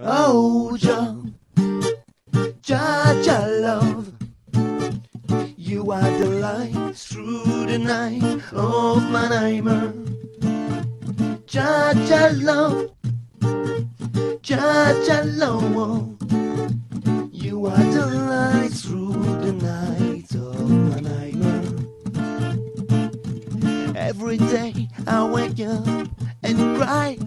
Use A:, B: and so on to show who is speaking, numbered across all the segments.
A: Oh, Jah, Jah, Jah, love. You are the light through the night of my nightmare. Jah, Jah, love. Jah, Jah, love. You are the light through the night of my nightmare. Every day I wake up and cry.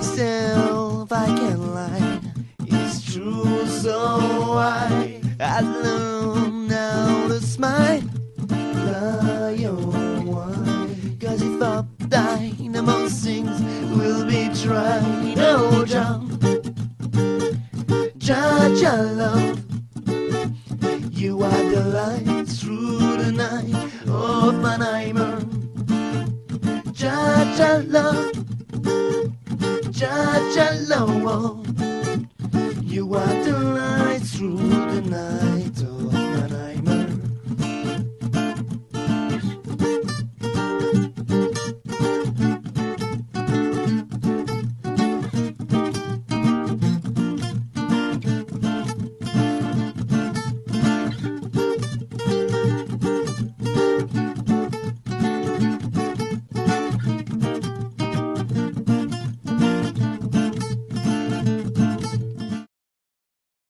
A: Myself I can't lie. It's true, so I I learn now to smile. Lie on why? Cause if I most things will be tried. Oh, John. Jah, Jah, love. You are the light through the night of my nightmare. Jah, Jah, love. Jah, love. You are the light through the night.